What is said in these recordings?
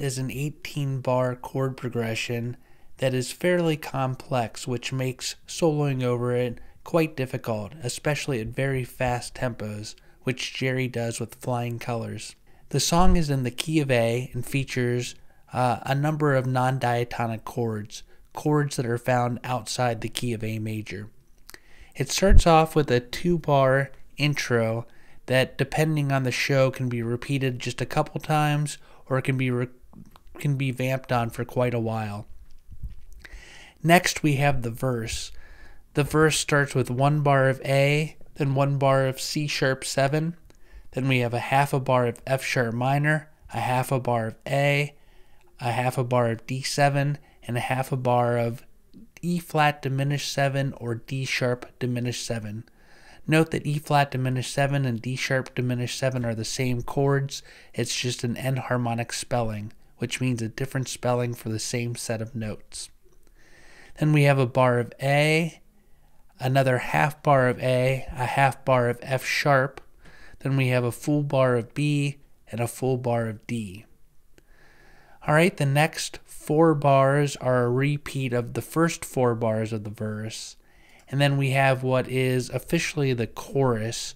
Is an 18 bar chord progression that is fairly complex, which makes soloing over it quite difficult, especially at very fast tempos, which Jerry does with flying colors. The song is in the key of A and features uh, a number of non diatonic chords, chords that are found outside the key of A major. It starts off with a two bar intro that, depending on the show, can be repeated just a couple times or it can be, re- can be vamped on for quite a while. Next, we have the verse. The verse starts with one bar of A, then one bar of C sharp 7, then we have a half a bar of F sharp minor, a half a bar of A, a half a bar of D7, and a half a bar of E flat diminished 7 or D sharp diminished 7. Note that E flat diminished 7 and D sharp diminished 7 are the same chords, it's just an enharmonic spelling, which means a different spelling for the same set of notes. Then we have a bar of A, another half bar of A, a half bar of F sharp, then we have a full bar of B and a full bar of D. All right, the next four bars are a repeat of the first four bars of the verse. And then we have what is officially the chorus,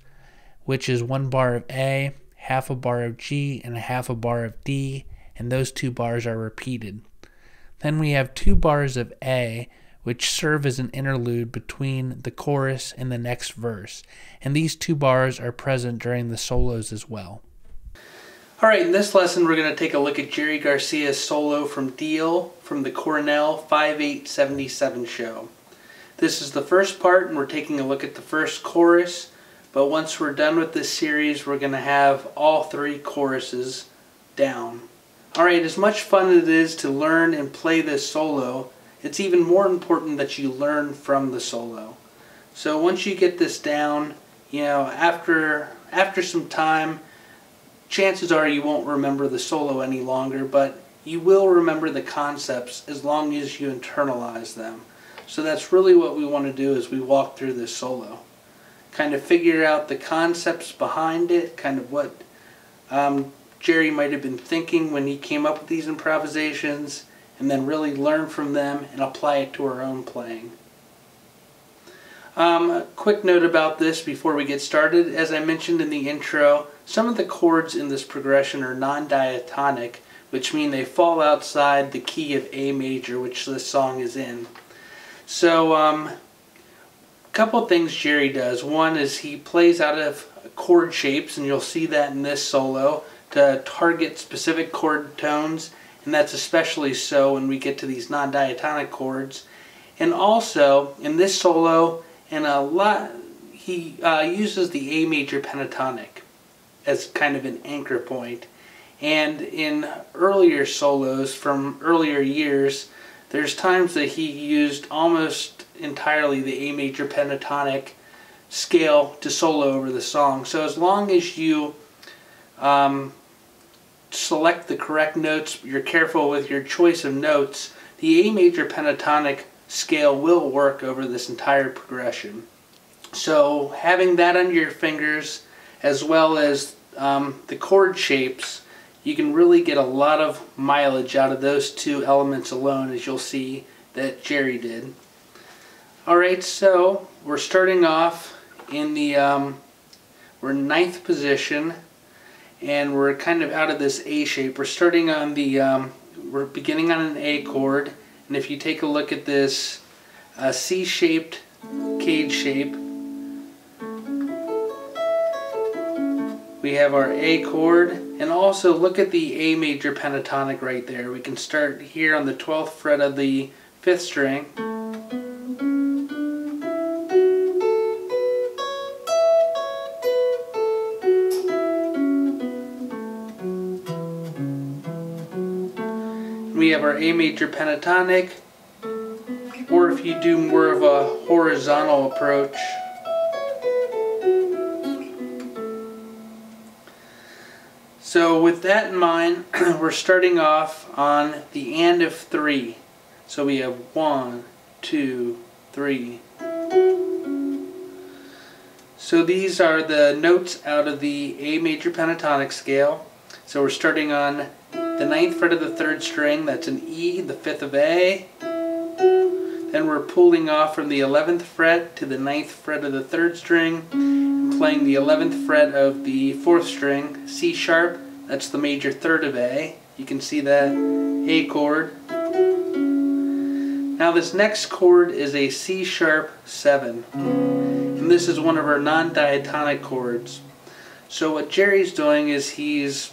which is one bar of A, half a bar of G, and a half a bar of D, and those two bars are repeated. Then we have two bars of A, which serve as an interlude between the chorus and the next verse, and these two bars are present during the solos as well. Alright, in this lesson we're going to take a look at Jerry Garcia's solo from Deal from the Cornell 5877 show. This is the first part and we're taking a look at the first chorus, but once we're done with this series we're going to have all three choruses down. Alright, as much fun as it is to learn and play this solo, it's even more important that you learn from the solo. So once you get this down, you know, after after some time, chances are you won't remember the solo any longer, but you will remember the concepts as long as you internalize them. So that's really what we want to do as we walk through this solo. Kind of figure out the concepts behind it, kind of what um, Jerry might have been thinking when he came up with these improvisations, and then really learn from them and apply it to our own playing. Um, a quick note about this before we get started. As I mentioned in the intro, some of the chords in this progression are non-diatonic, which mean they fall outside the key of A major, which this song is in. So, um, a couple things Jerry does. One is he plays out of chord shapes, and you'll see that in this solo, to target specific chord tones and that's especially so when we get to these non-diatonic chords. And also, in this solo, and a lot, he uh, uses the A major pentatonic as kind of an anchor point. And in earlier solos from earlier years, there's times that he used almost entirely the A major pentatonic scale to solo over the song. So as long as you um, select the correct notes, you're careful with your choice of notes, the A major pentatonic scale will work over this entire progression. So having that under your fingers as well as um, the chord shapes, you can really get a lot of mileage out of those two elements alone as you'll see that Jerry did. Alright, so we're starting off in the, um, we're ninth position and we're kind of out of this A shape. We're starting on the, um, we're beginning on an A chord, and if you take a look at this uh, C-shaped CAGED shape, we have our A chord, and also look at the A major pentatonic right there. We can start here on the 12th fret of the 5th string, have our A major pentatonic, or if you do more of a horizontal approach, So with that in mind, we're starting off on the end of three. So we have one, two, three. So these are the notes out of the A major pentatonic scale. So we're starting on the ninth fret of the third string, that's an E, the fifth of A. Then we're pulling off from the 11th fret to the ninth fret of the third string, playing the 11th fret of the fourth string, C sharp, that's the major third of A. You can see that A chord. Now this next chord is a C sharp 7. And this is one of our non-diatonic chords. So what Jerry's doing is he's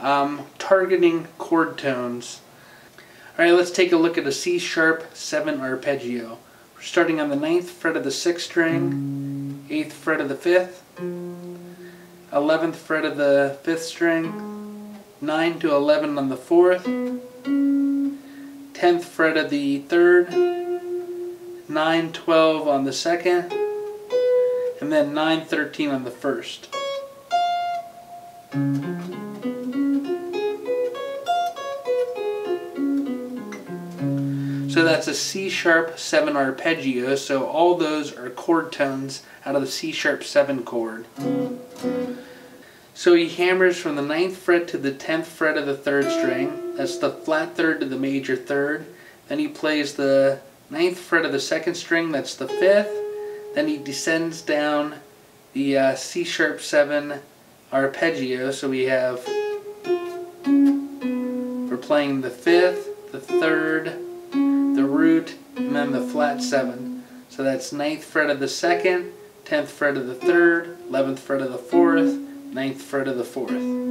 um, targeting chord tones. Alright, let's take a look at a C sharp 7 arpeggio. We're starting on the 9th fret of the 6th string, 8th fret of the 5th, 11th fret of the 5th string, 9 to 11 on the 4th, 10th fret of the 3rd, 9 12 on the 2nd, and then 9 13 on the 1st. So that's a C sharp 7 arpeggio, so all those are chord tones out of the C sharp 7 chord. So he hammers from the 9th fret to the 10th fret of the 3rd string, that's the flat 3rd to the major 3rd. Then he plays the 9th fret of the 2nd string, that's the 5th. Then he descends down the uh, C sharp 7 arpeggio, so we have, we're playing the 5th, the 3rd, the root, and then the flat 7. So that's 9th fret of the 2nd, 10th fret of the 3rd, 11th fret of the 4th, 9th fret of the 4th.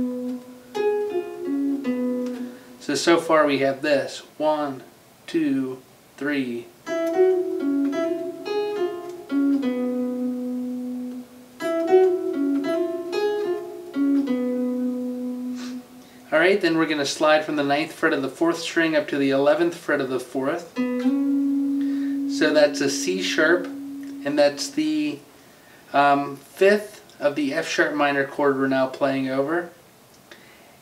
So, so far we have this. One, two, three. Alright, then we're going to slide from the 9th fret of the 4th string up to the 11th fret of the 4th. So that's a C sharp, and that's the um, 5th of the F sharp minor chord we're now playing over.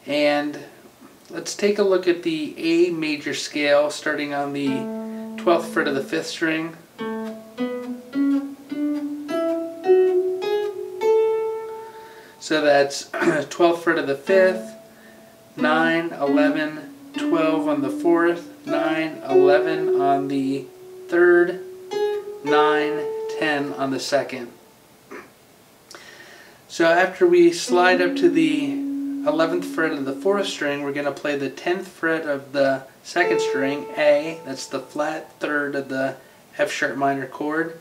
And let's take a look at the A major scale starting on the 12th fret of the 5th string. So that's 12th fret of the 5th, 9, 11, 12 on the 4th, 9, 11 on the 3rd, 9, 10 on the 2nd. So after we slide up to the 11th fret of the 4th string, we're going to play the 10th fret of the 2nd string, A, that's the flat 3rd of the F sharp minor chord.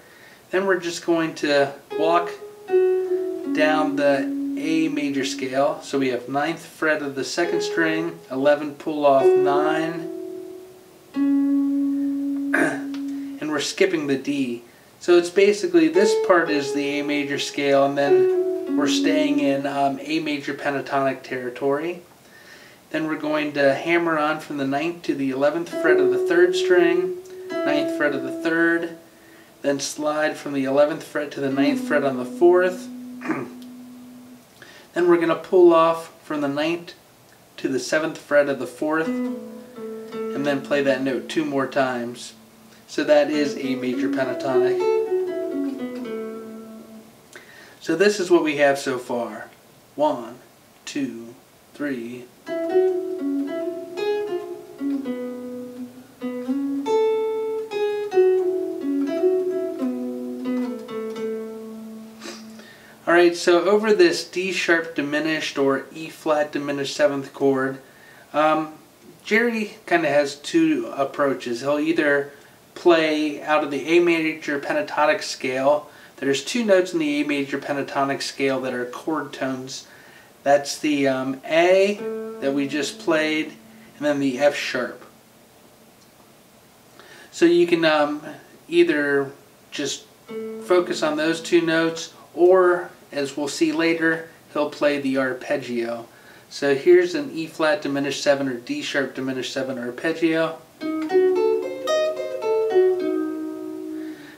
Then we're just going to walk down the a major scale. So we have ninth fret of the second string, 11 pull off 9, and we're skipping the D. So it's basically, this part is the A major scale, and then we're staying in um, A major pentatonic territory. Then we're going to hammer on from the 9th to the 11th fret of the 3rd string, 9th fret of the 3rd, then slide from the 11th fret to the 9th fret on the 4th, Then we're going to pull off from the ninth to the seventh fret of the fourth and then play that note two more times. So that is a major pentatonic. So this is what we have so far. One, two, three. Alright, so over this D sharp diminished or E flat diminished seventh chord, um, Jerry kind of has two approaches. He'll either play out of the A major pentatonic scale. There's two notes in the A major pentatonic scale that are chord tones. That's the um, A that we just played, and then the F sharp. So you can um, either just focus on those two notes or as we'll see later, he'll play the arpeggio. So here's an E flat diminished 7 or D sharp diminished 7 arpeggio.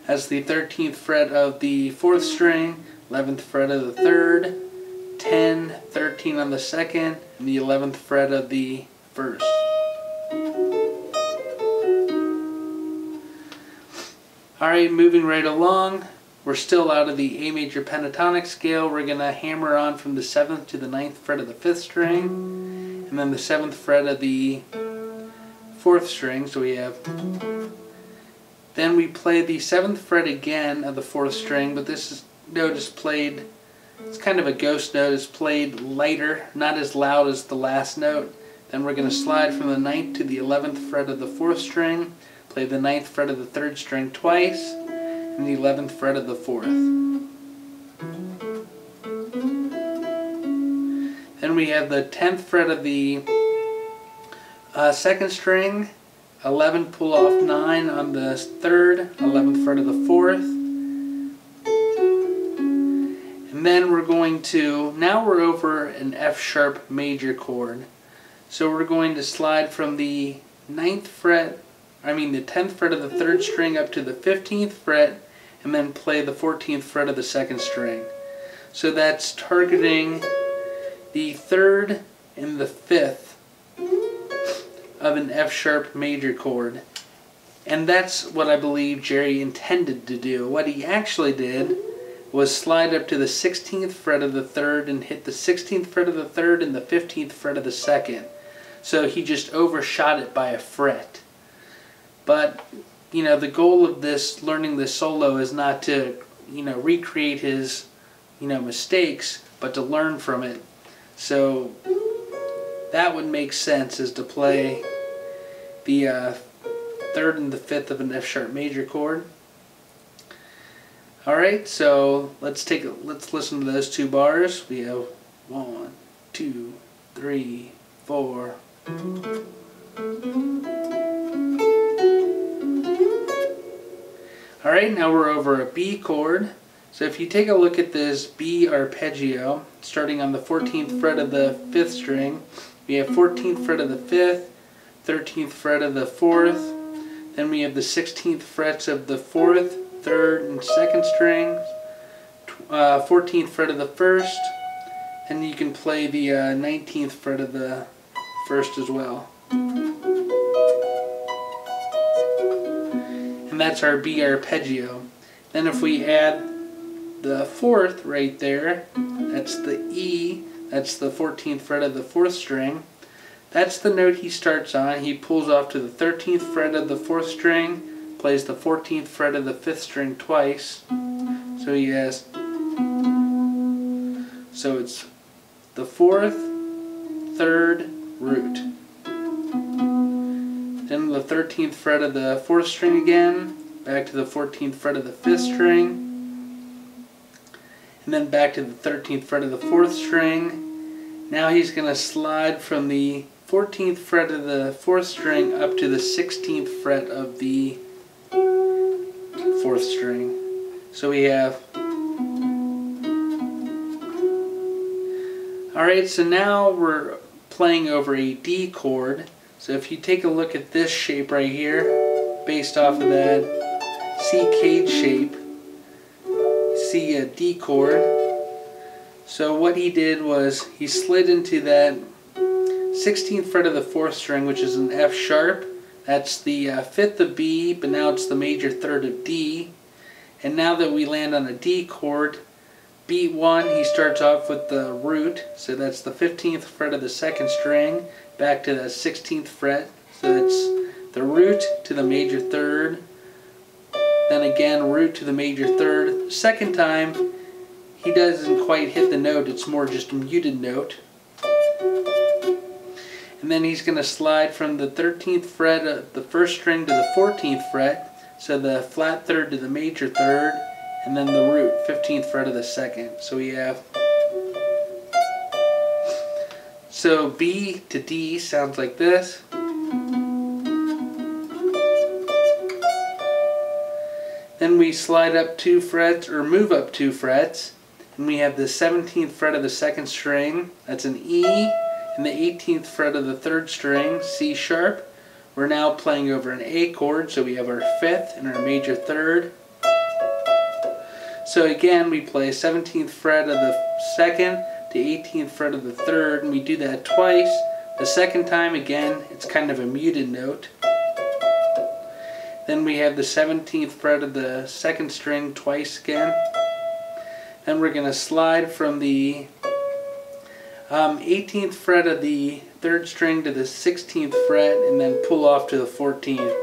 That's the 13th fret of the 4th string, 11th fret of the 3rd, 10, 13 on the 2nd, and the 11th fret of the 1st. Alright, moving right along. We're still out of the A major pentatonic scale. We're going to hammer on from the 7th to the 9th fret of the 5th string. and then the 7th fret of the 4th string, so we have then we play the 7th fret again of the 4th string, but this is, note is played, it's kind of a ghost note, it's played lighter, not as loud as the last note. Then we're going to slide from the 9th to the 11th fret of the 4th string, play the 9th fret of the 3rd string twice, the 11th fret of the 4th. Then we have the 10th fret of the uh, 2nd string, 11 pull off 9 on the 3rd, 11th fret of the 4th. And then we're going to, now we're over an F sharp major chord. So we're going to slide from the 9th fret, I mean the 10th fret of the 3rd string up to the 15th fret and then play the 14th fret of the 2nd string. So that's targeting the 3rd and the 5th of an F sharp major chord. And that's what I believe Jerry intended to do. What he actually did was slide up to the 16th fret of the 3rd and hit the 16th fret of the 3rd and the 15th fret of the 2nd. So he just overshot it by a fret. But, you know, the goal of this, learning this solo, is not to, you know, recreate his, you know, mistakes, but to learn from it. So that would make sense is to play the uh, third and the fifth of an F sharp major chord. All right, so let's take a, let's listen to those two bars. We have one, two, three, four. All right, now we're over a B chord. So if you take a look at this B arpeggio, starting on the 14th fret of the 5th string, we have 14th fret of the 5th, 13th fret of the 4th, then we have the 16th frets of the 4th, 3rd, and 2nd strings, uh, 14th fret of the 1st, and you can play the uh, 19th fret of the 1st as well. And that's our B arpeggio. Then if we add the 4th right there, that's the E, that's the 14th fret of the 4th string, that's the note he starts on. He pulls off to the 13th fret of the 4th string, plays the 14th fret of the 5th string twice. So he has, so it's the 4th, 3rd, root. The 13th fret of the 4th string again, back to the 14th fret of the 5th string, and then back to the 13th fret of the 4th string. Now he's going to slide from the 14th fret of the 4th string up to the 16th fret of the 4th string. So we have Alright, so now we're playing over a D chord. So if you take a look at this shape right here, based off of that C CAGED shape, see a D chord. So what he did was he slid into that 16th fret of the 4th string, which is an F sharp. That's the uh, 5th of B, but now it's the major third of D. And now that we land on a D chord, beat 1, he starts off with the root, so that's the 15th fret of the 2nd string, back to the 16th fret, so that's the root to the major third, then again root to the major third. Second time, he doesn't quite hit the note, it's more just a muted note and then he's going to slide from the 13th fret of the first string to the 14th fret so the flat third to the major third and then the root 15th fret of the second so we have so B to D sounds like this then we slide up two frets or move up two frets and we have the 17th fret of the second string that's an E and the 18th fret of the third string, C sharp. We're now playing over an A chord, so we have our fifth and our major third. So again, we play 17th fret of the second to 18th fret of the third, and we do that twice. The second time, again, it's kind of a muted note. Then we have the 17th fret of the second string twice again. Then we're going to slide from the um, 18th fret of the third string to the 16th fret and then pull off to the 14th.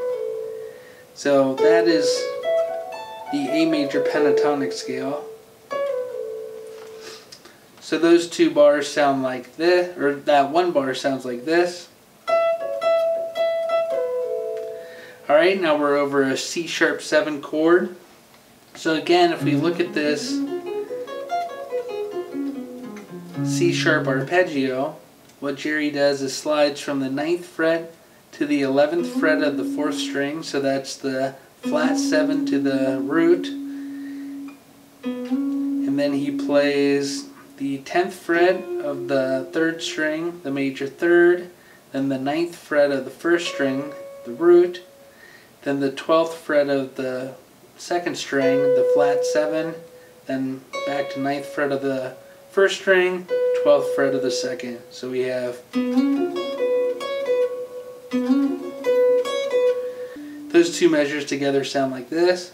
So that is the A major pentatonic scale. So those two bars sound like this, or that one bar sounds like this. Alright, now we're over a C sharp 7 chord. So again, if we look at this C sharp arpeggio, what Jerry does is slides from the 9th fret to the 11th fret of the 4th string, so that's the flat 7 to the root. And then he plays the 10th fret of the 3rd string, the major 3rd, then the 9th fret of the 1st string, the root, then the 12th fret of the 2nd string, the flat 7, then back to 9th fret of the 1st string, 12th fret of the 2nd. So we have those two measures together sound like this.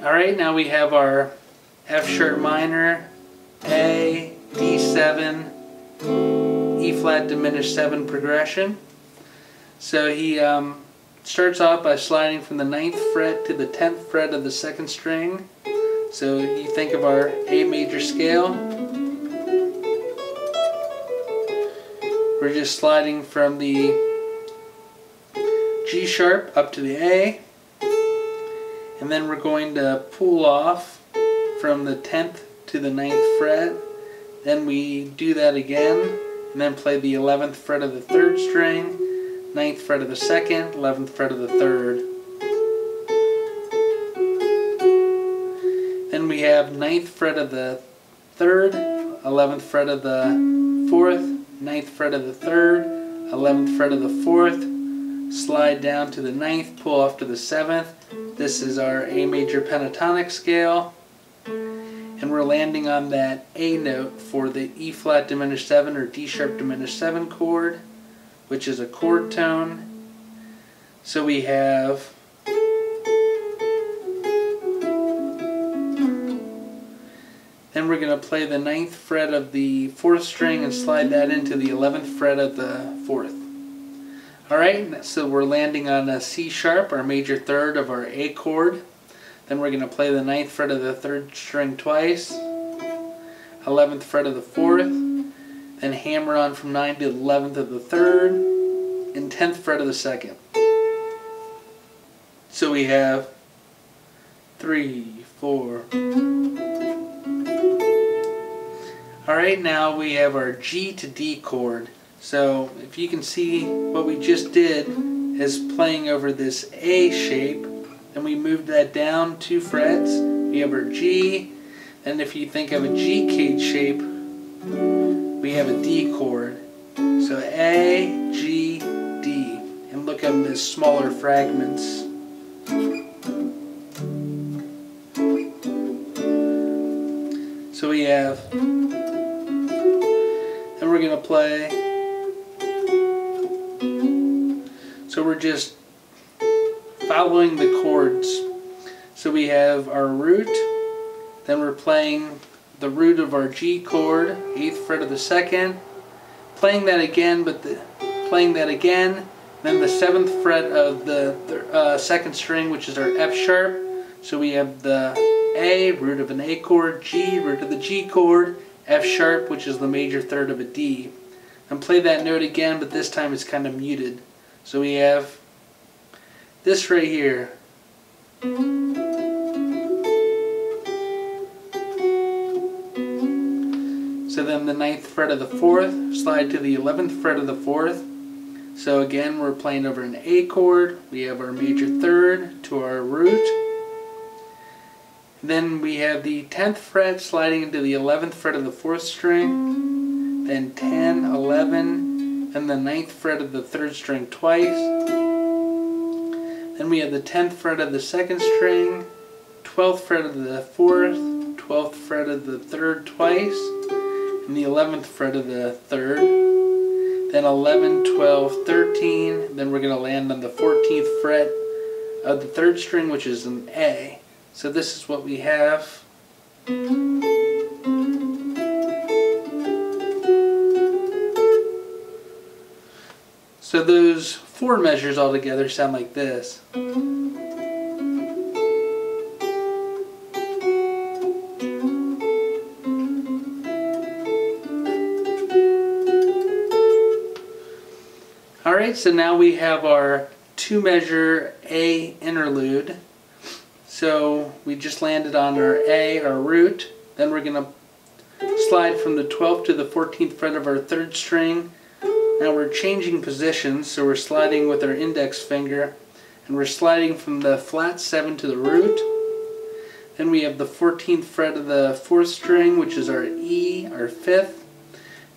Alright, now we have our F sharp minor, A, D7, E flat diminished 7 progression. So he um, starts off by sliding from the 9th fret to the 10th fret of the second string. So you think of our A major scale. We're just sliding from the G sharp up to the A. And then we're going to pull off from the 10th to the 9th fret. Then we do that again and then play the 11th fret of the 3rd string, 9th fret of the 2nd, 11th fret of the 3rd. Then we have 9th fret of the 3rd, 11th fret of the 4th, 9th fret of the 3rd, 11th fret of the 4th, slide down to the 9th, pull off to the 7th. This is our A major pentatonic scale and we're landing on that A note for the E flat diminished 7 or D sharp diminished 7 chord, which is a chord tone. So we have Then we're going to play the ninth fret of the fourth string and slide that into the 11th fret of the fourth. Alright, so we're landing on a C sharp, our major third of our A chord. Then we're going to play the ninth fret of the third string twice, 11th fret of the fourth, then hammer on from 9 to the 11th of the third, and 10th fret of the second. So we have three, four. Alright, now we have our G to D chord. So if you can see what we just did is playing over this A shape then we moved that down two frets. We have our G. And if you think of a G CAGED shape, we have a D chord. So A, G, D. And look at them as smaller fragments. So we have, we're going to play, so we're just following the chords. So we have our root, then we're playing the root of our G chord, 8th fret of the 2nd, playing that again, but the, playing that again, then the 7th fret of the uh, second string, which is our F sharp. So we have the A, root of an A chord, G, root of the G chord, F sharp, which is the major third of a D. And play that note again, but this time it's kind of muted. So we have this right here. So then the ninth fret of the fourth, slide to the 11th fret of the fourth. So again, we're playing over an A chord. We have our major third to our root. Then we have the 10th fret sliding into the 11th fret of the fourth string. Then 10, 11, and the 9th fret of the third string twice. Then we have the 10th fret of the second string, 12th fret of the fourth, 12th fret of the third twice, and the 11th fret of the third. Then 11, 12, 13. Then we're going to land on the 14th fret of the third string, which is an A. So this is what we have. So those four measures all together sound like this. Alright, so now we have our two measure A interlude. So we just landed on our A, our root. Then we're going to slide from the 12th to the 14th fret of our third string now we're changing positions, so we're sliding with our index finger, and we're sliding from the flat 7 to the root. Then we have the 14th fret of the 4th string, which is our E, our 5th.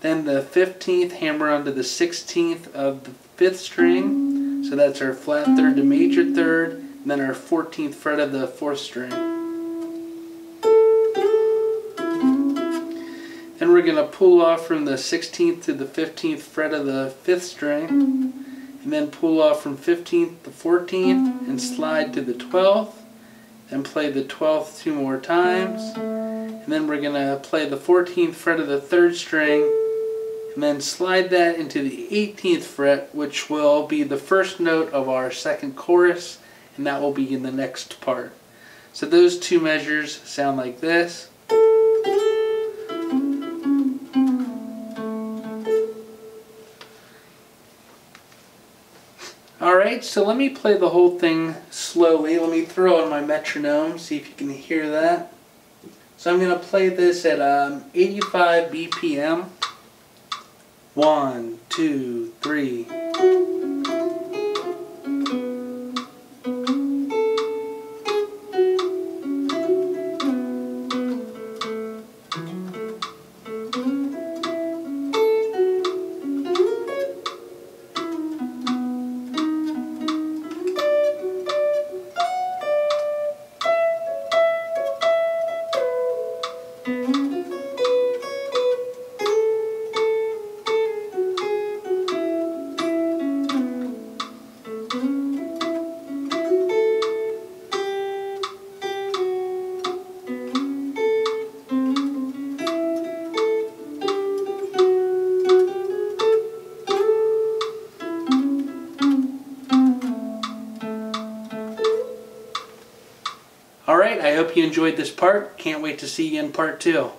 Then the 15th, hammer onto the 16th of the 5th string, so that's our flat 3rd to major 3rd, and then our 14th fret of the 4th string. Then we're going to pull off from the 16th to the 15th fret of the 5th string, and then pull off from 15th to 14th and slide to the 12th, then play the 12th two more times, and then we're going to play the 14th fret of the 3rd string, and then slide that into the 18th fret, which will be the first note of our second chorus, and that will be in the next part. So those two measures sound like this. Alright, so let me play the whole thing slowly. Let me throw on my metronome, see if you can hear that. So I'm going to play this at um, 85 BPM. One, two, three. Hope you enjoyed this part. Can't wait to see you in part two.